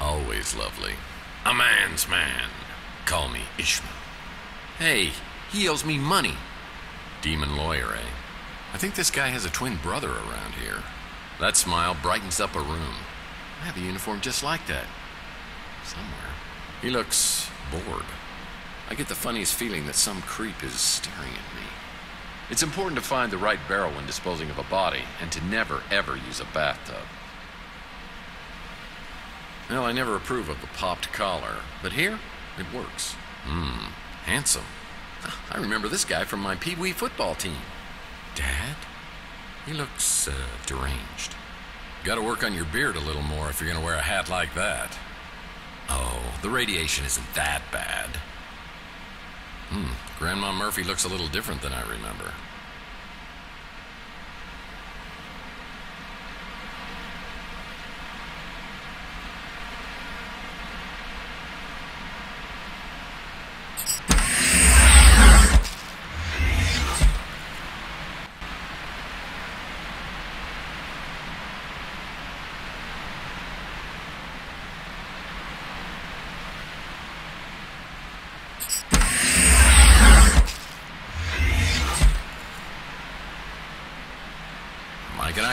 always lovely. A man's man. Call me Ishmael. Hey, he owes me money. Demon lawyer, eh? I think this guy has a twin brother around here. That smile brightens up a room. I have a uniform just like that. Somewhere. He looks bored. I get the funniest feeling that some creep is staring at me. It's important to find the right barrel when disposing of a body, and to never, ever use a bathtub. Well, I never approve of the popped collar, but here, it works. Hmm, handsome. I remember this guy from my Pee Wee football team. Dad? He looks, uh, deranged. Gotta work on your beard a little more if you're gonna wear a hat like that. Oh, the radiation isn't that bad. Hmm, Grandma Murphy looks a little different than I remember.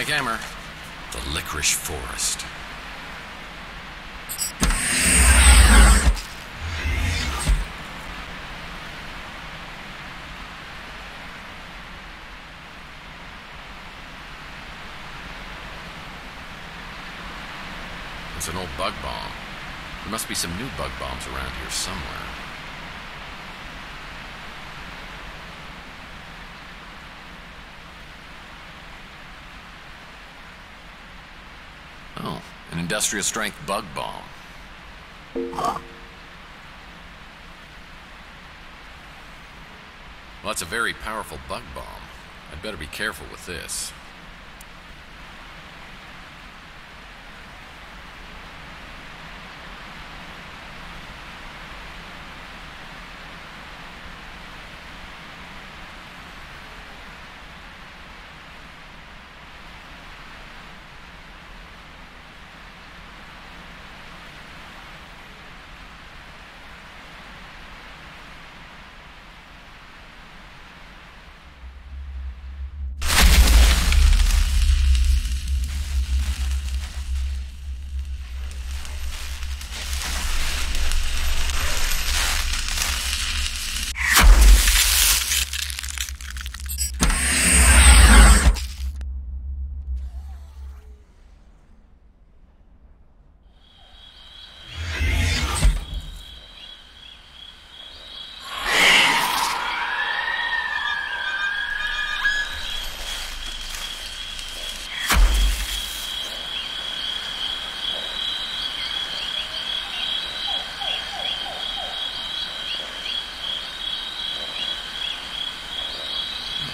Mike and Hammer, the licorice forest. It's an old bug bomb. There must be some new bug bombs around here somewhere. Oh, an industrial strength bug bomb. Well, that's a very powerful bug bomb. I'd better be careful with this.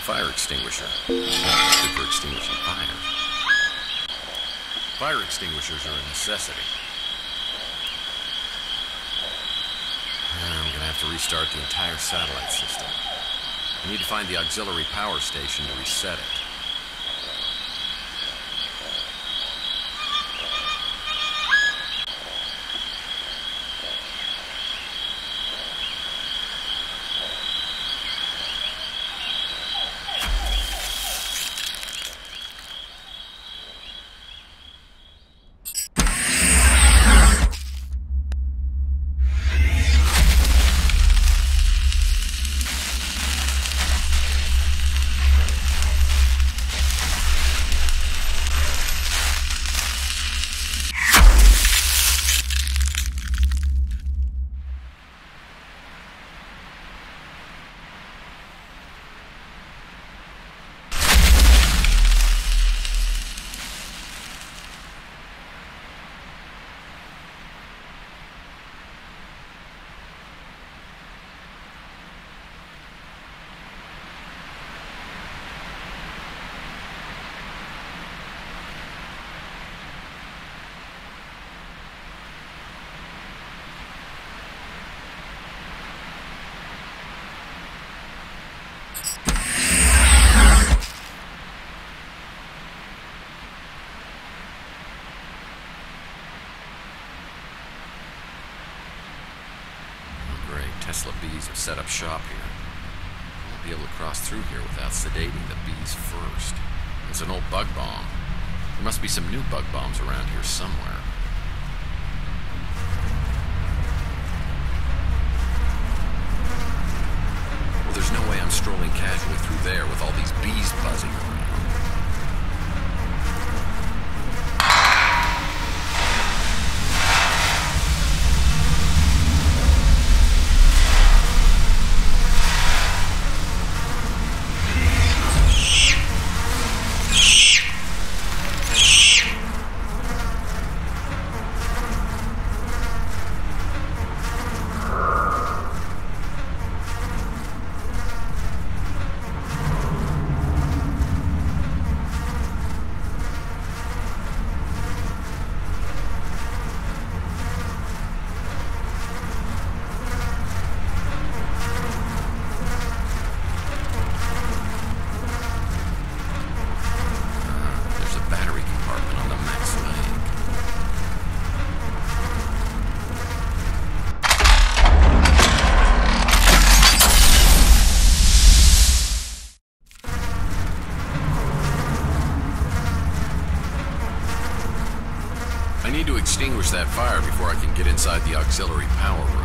Fire extinguisher. For extinguishing fire. Fire extinguishers are a necessity. I'm gonna have to restart the entire satellite system. I need to find the auxiliary power station to reset it. Tesla bees have set up shop here. Won't be able to cross through here without sedating the bees first. It's an old bug bomb. There must be some new bug bombs around here somewhere. Well, there's no way I'm strolling casually through there with all these bees buzzing around. There's a battery compartment on the Max Lane. I need to extinguish that fire before I can get inside the auxiliary power room.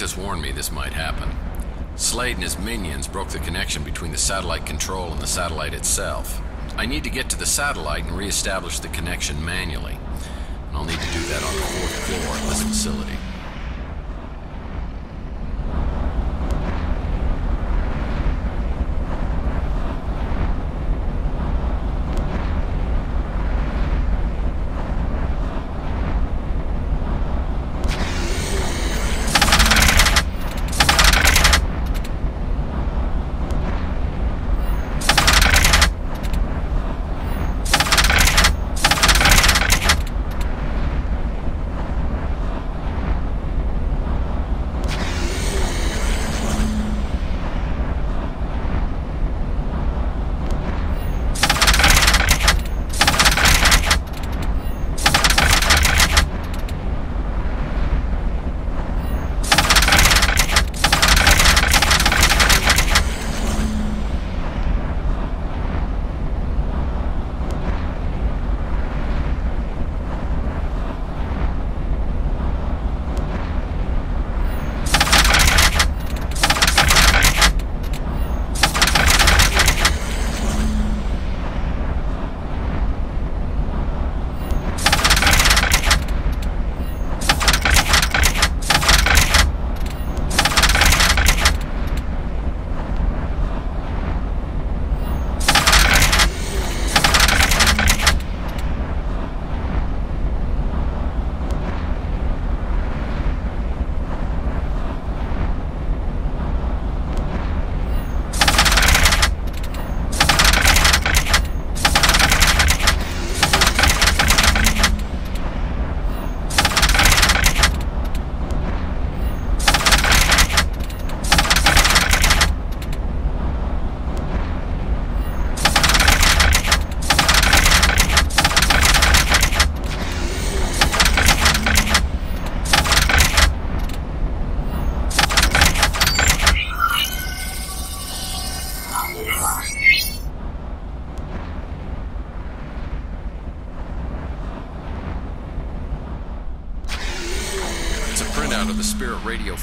Mantis warned me this might happen. Slade and his minions broke the connection between the satellite control and the satellite itself. I need to get to the satellite and reestablish the connection manually. And I'll need to do that on the fourth floor of this facility.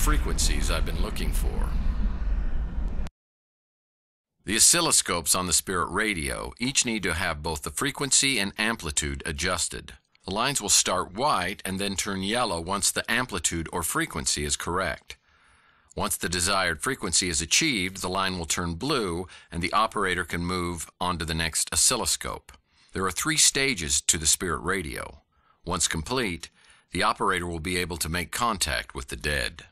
Frequencies I've been looking for. The oscilloscopes on the spirit radio each need to have both the frequency and amplitude adjusted. The lines will start white and then turn yellow once the amplitude or frequency is correct. Once the desired frequency is achieved, the line will turn blue and the operator can move on to the next oscilloscope. There are three stages to the spirit radio. Once complete, the operator will be able to make contact with the dead.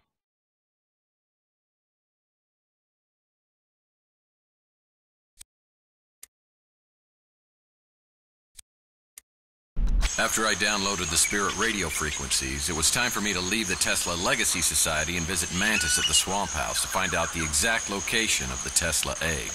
After I downloaded the Spirit radio frequencies, it was time for me to leave the Tesla Legacy Society and visit Mantis at the Swamp House to find out the exact location of the Tesla egg.